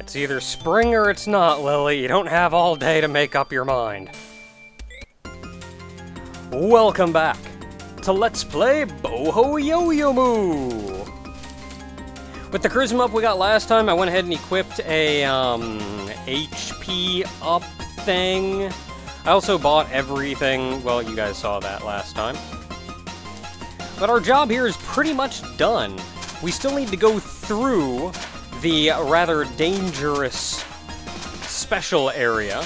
It's either spring or it's not, Lily. You don't have all day to make up your mind. Welcome back to Let's Play Boho Youyoumu! With the charisma up we got last time, I went ahead and equipped a, um, HP up thing. I also bought everything, well, you guys saw that last time. But our job here is pretty much done. We still need to go through the rather dangerous special area.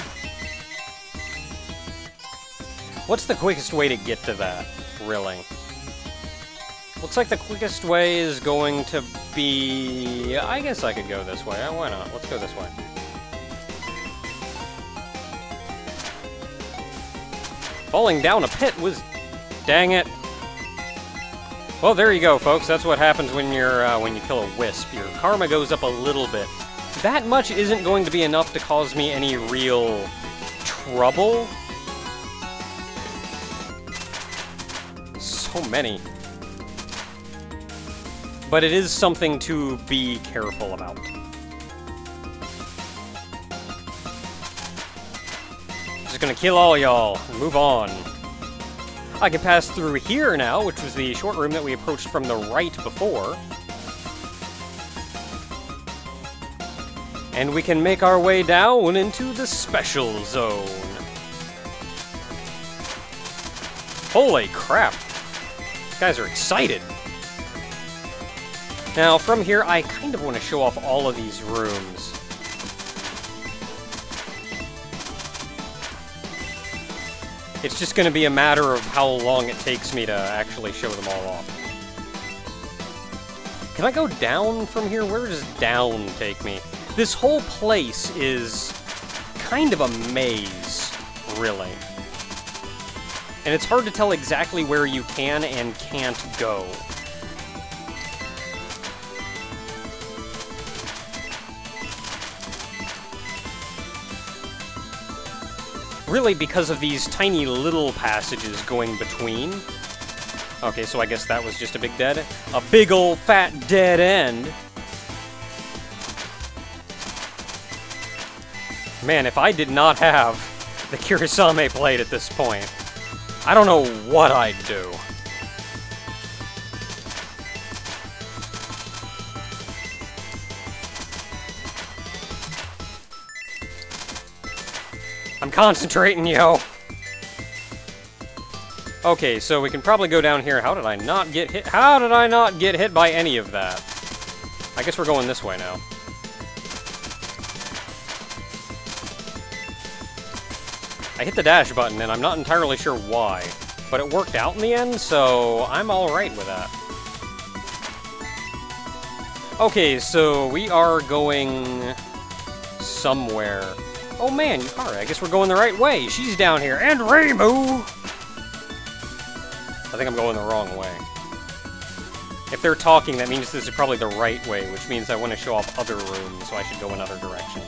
What's the quickest way to get to that, really? Looks like the quickest way is going to be... I guess I could go this way. Uh, why not? Let's go this way. Falling down a pit was... Dang it. Well, there you go, folks. That's what happens when you're uh, when you kill a wisp. Your karma goes up a little bit. That much isn't going to be enough to cause me any real trouble. So many. But it is something to be careful about. Just gonna kill all y'all. Move on. I can pass through here now, which was the short room that we approached from the right before. And we can make our way down into the special zone. Holy crap! These guys are excited. Now, from here, I kind of want to show off all of these rooms. It's just going to be a matter of how long it takes me to actually show them all off. Can I go down from here? Where does down take me? This whole place is kind of a maze, really. And it's hard to tell exactly where you can and can't go. Really because of these tiny little passages going between. Okay, so I guess that was just a big dead... A big old fat dead end! Man, if I did not have the Kirisame blade at this point, I don't know what I'd do. Concentrating, yo! Okay, so we can probably go down here. How did I not get hit? How did I not get hit by any of that? I guess we're going this way now. I hit the dash button, and I'm not entirely sure why. But it worked out in the end, so I'm alright with that. Okay, so we are going somewhere. Oh man, Yukari, I guess we're going the right way. She's down here. And Reimu! I think I'm going the wrong way. If they're talking, that means this is probably the right way, which means I want to show off other rooms, so I should go in other directions.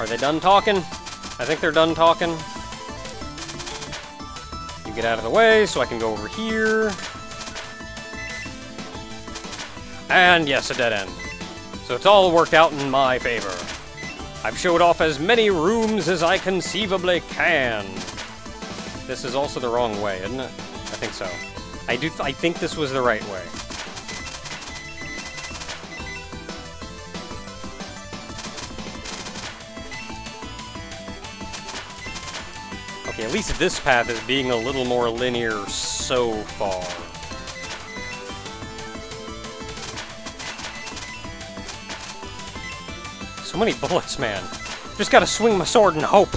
Are they done talking? I think they're done talking. Get out of the way so I can go over here. And yes, a dead end. So it's all worked out in my favor. I've showed off as many rooms as I conceivably can. This is also the wrong way, isn't it? I think so. I do. Th I think this was the right way. Okay, at least this path is being a little more linear so far. So many bullets, man. Just gotta swing my sword and hope.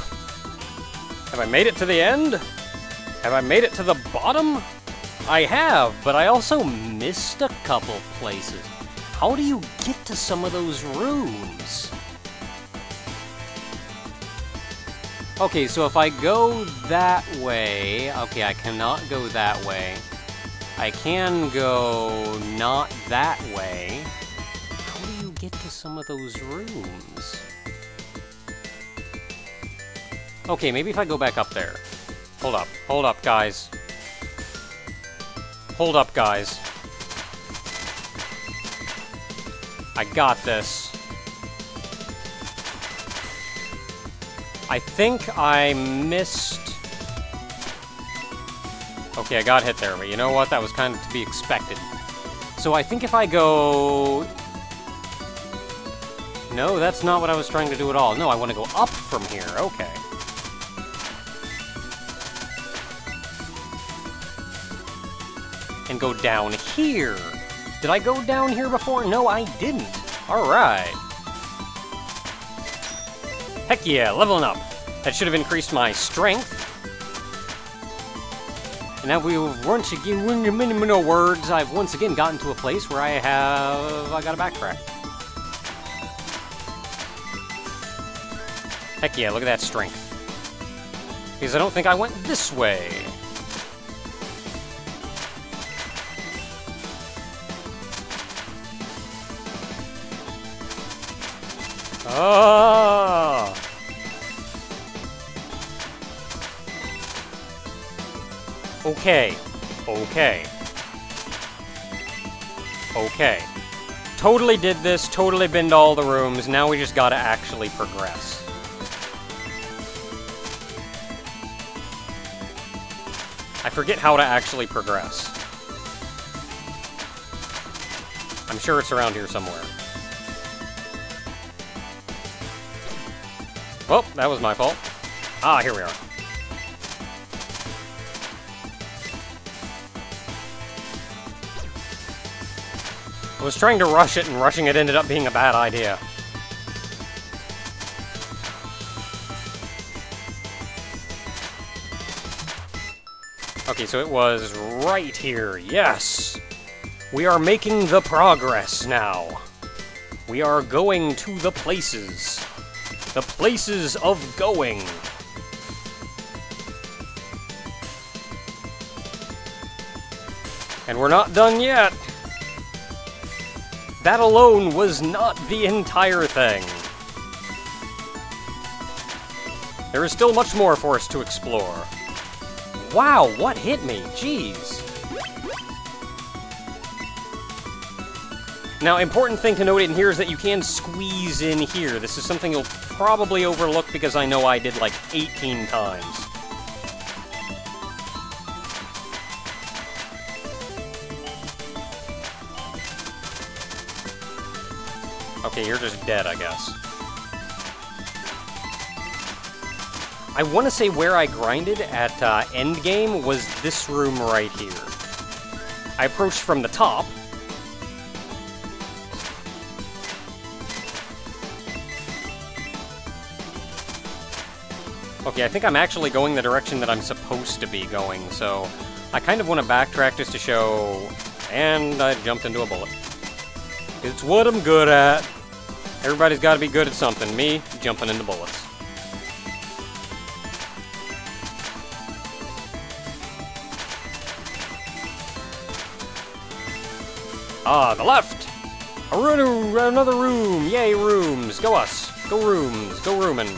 Have I made it to the end? Have I made it to the bottom? I have, but I also missed a couple places. How do you get to some of those rooms? Okay, so if I go that way... Okay, I cannot go that way. I can go not that way. How do you get to some of those rooms? Okay, maybe if I go back up there. Hold up. Hold up, guys. Hold up, guys. I got this. I think I missed... Okay, I got hit there, but you know what? That was kind of to be expected. So I think if I go... No, that's not what I was trying to do at all. No, I want to go up from here. Okay. And go down here. Did I go down here before? No, I didn't. Alright. Heck yeah, leveling up. That should have increased my strength. And now we once again, no words, I've once again gotten to a place where I have, I gotta backtrack. Heck yeah, look at that strength. Because I don't think I went this way. Ah! Okay. Okay. Okay. Totally did this, totally binned all the rooms, now we just gotta actually progress. I forget how to actually progress. I'm sure it's around here somewhere. Oh, that was my fault. Ah, here we are. I was trying to rush it, and rushing it ended up being a bad idea. Okay, so it was right here. Yes! We are making the progress now. We are going to the places. The places of going. And we're not done yet. That alone was not the entire thing. There is still much more for us to explore. Wow, what hit me? Jeez. Now, important thing to note in here is that you can squeeze in here. This is something you'll probably overlook because I know I did like 18 times. Okay, you're just dead, I guess. I want to say where I grinded at uh, endgame was this room right here. I approached from the top, Okay, I think I'm actually going the direction that I'm supposed to be going, so I kind of want to backtrack just to show... And I jumped into a bullet. It's what I'm good at. Everybody's got to be good at something. Me, jumping into bullets. Ah, the left! Another room! Yay, rooms! Go us! Go rooms! Go roomin'!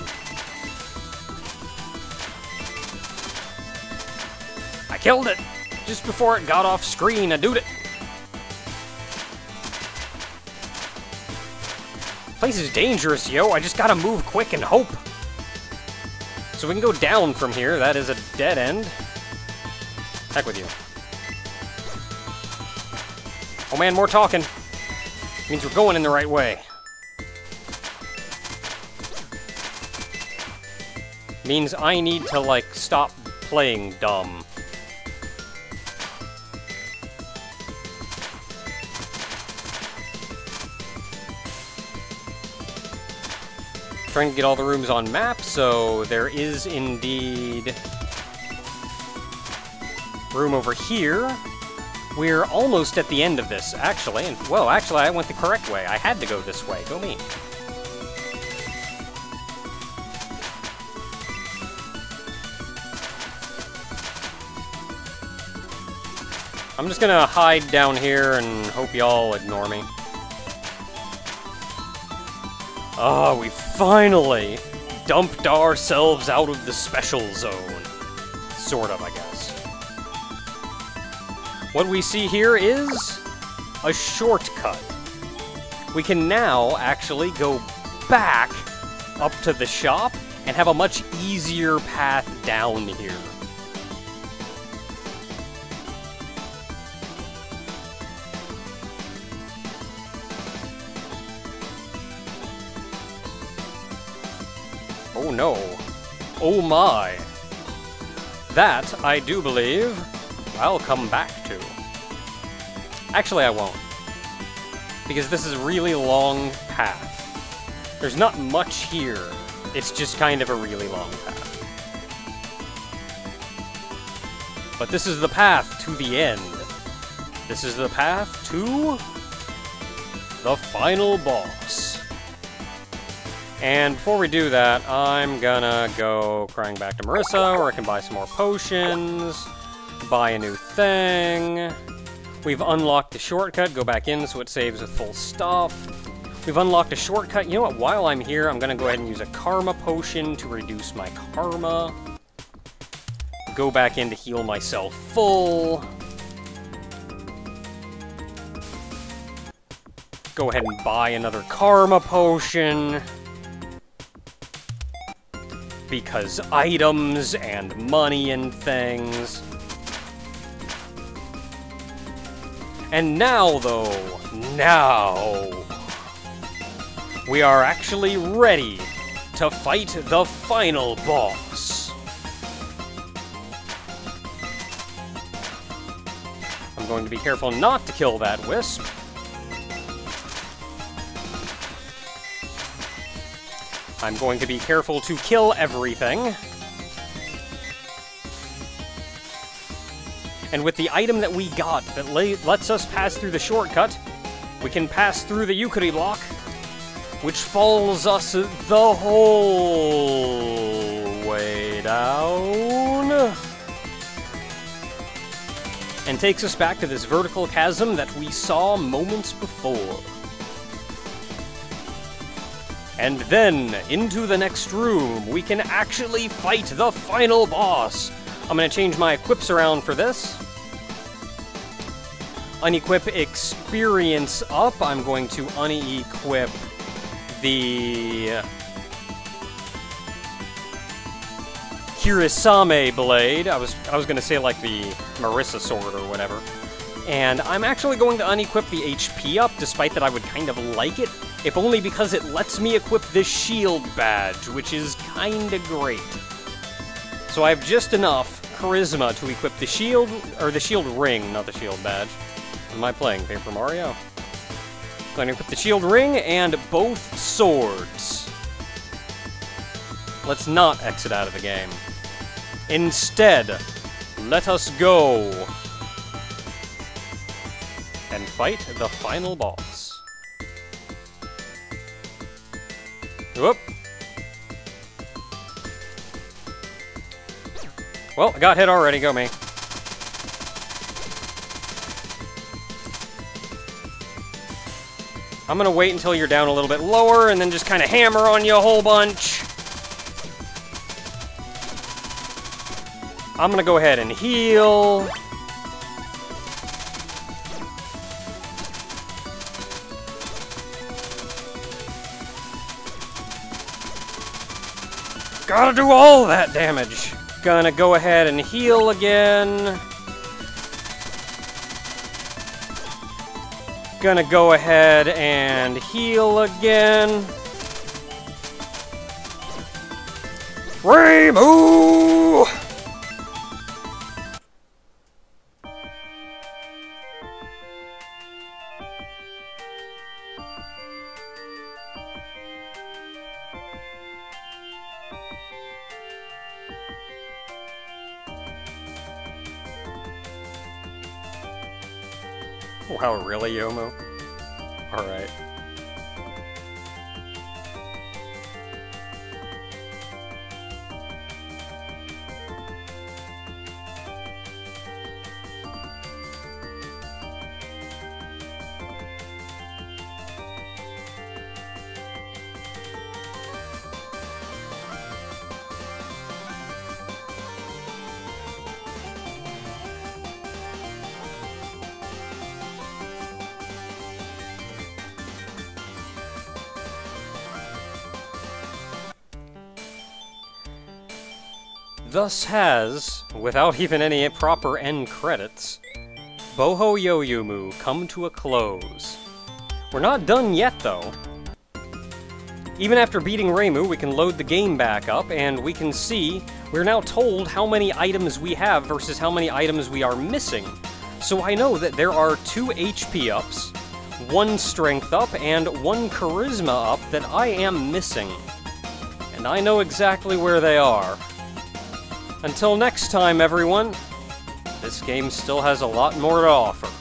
Killed it! Just before it got off screen, I did it! Place is dangerous, yo. I just gotta move quick and hope. So we can go down from here. That is a dead end. Heck with you. Oh man, more talking. Means we're going in the right way. Means I need to, like, stop playing dumb. Trying to get all the rooms on map, so there is indeed room over here. We're almost at the end of this, actually. And, well, actually, I went the correct way. I had to go this way. Go me. I'm just gonna hide down here and hope y'all ignore me. Ah, we finally dumped ourselves out of the special zone. Sort of, I guess. What we see here is a shortcut. We can now actually go back up to the shop and have a much easier path down here. No. Oh my. That, I do believe, I'll come back to. Actually, I won't. Because this is a really long path. There's not much here. It's just kind of a really long path. But this is the path to the end. This is the path to the final boss. And before we do that, I'm gonna go crying back to Marisa, where I can buy some more potions, buy a new thing. We've unlocked the shortcut, go back in so it saves with full stuff. We've unlocked a shortcut. You know what, while I'm here, I'm gonna go ahead and use a karma potion to reduce my karma. Go back in to heal myself full. Go ahead and buy another karma potion because items and money and things. And now, though, now, we are actually ready to fight the final boss. I'm going to be careful not to kill that wisp. I'm going to be careful to kill everything. And with the item that we got that lets us pass through the shortcut, we can pass through the Yukari block, which follows us the whole way down. And takes us back to this vertical chasm that we saw moments before. And then, into the next room, we can actually fight the final boss. I'm to change my equips around for this. Unequip experience up. I'm going to unequip the Kirisame blade. I was I was to say like the Marisa sword or whatever. And I'm actually going to unequip the HP up, despite that I would kind of like it, if only because it lets me equip the shield badge, which is kinda great. So I have just enough charisma to equip the shield, or the shield ring, not the shield badge. Am I playing Paper Mario? I'm gonna equip the shield ring and both swords. Let's not exit out of the game. Instead, let us go and fight the final boss. Whoop. Well, I got hit already, go me. I'm gonna wait until you're down a little bit lower and then just kind of hammer on you a whole bunch. I'm gonna go ahead and heal. Gotta do all that damage. Gonna go ahead and heal again. Gonna go ahead and heal again. Rainbow! Wow, really, Youmu? Alright. Thus has, without even any proper end credits, Boho Yo-Yo come to a close. We're not done yet, though. Even after beating Reimu, we can load the game back up, and we can see we're now told how many items we have versus how many items we are missing. So I know that there are two HP ups, one strength up, and one charisma up that I am missing. And I know exactly where they are. Until next time, everyone, this game still has a lot more to offer.